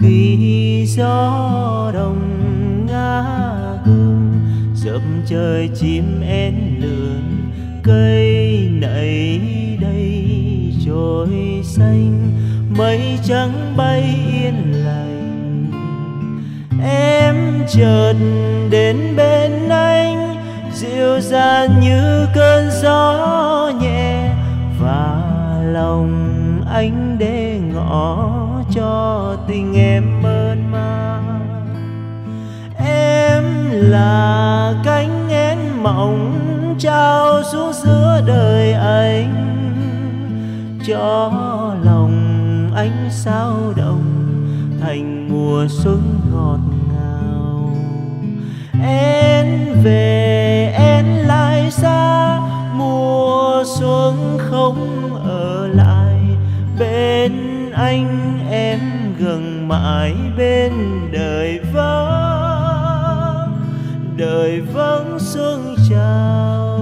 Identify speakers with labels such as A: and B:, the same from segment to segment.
A: khi gió đông ngã hương dập trời chim én lượn cây nảy đây trôi xanh, mây trắng bay yên lành. Em chợt đến bên anh, dịu dàng như cơn gió nhẹ, và lòng anh để ngỏ cho tình em mơn ma em là cánh én mỏng trao xuống giữa đời anh cho lòng anh sao động thành mùa xuân ngọt ngào. Em về em lại xa, mùa xuân không ở lại. Bên anh em gần mãi bên đời vắng đời vắng xuân chào.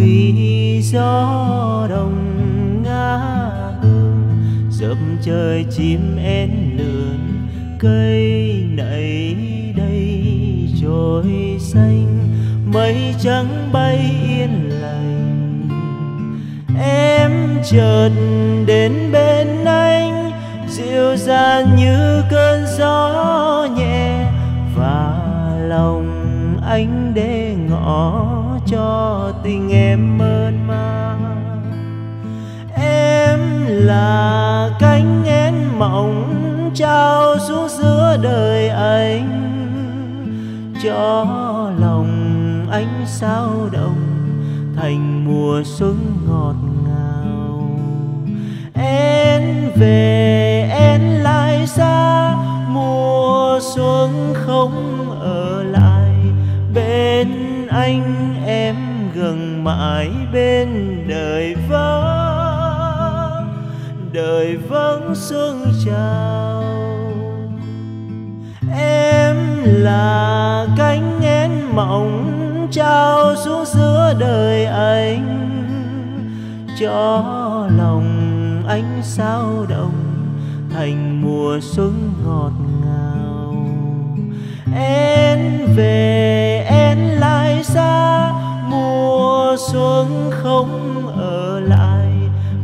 A: Kỳ gió đồng ngã hương dập trời chim én lượn, cây nảy đây trôi xanh. Mây trắng bay yên lành, em chợt đến bên anh. Dịu dàng như cơn gió nhẹ, và lòng anh để ngỏ cho tình em mơn ma em là cánh én mỏng trao xuống giữa đời anh. Cho lòng anh sao động thành mùa xuân ngọt ngào. Én về, én lại xa, mùa xuân không ở lại bên anh em gần mãi bên đời vắng đời vắng xuân chào em là cánh én mỏng trao xuống giữa đời anh, cho lòng anh sao động thành mùa xuân ngọt ngào. Én về mùa không ở lại.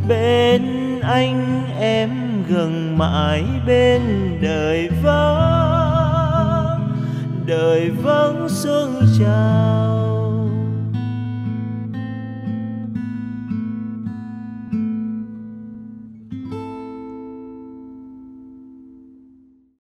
A: Bên anh em gần mãi bên đời vắng. Đời vắng xuân chào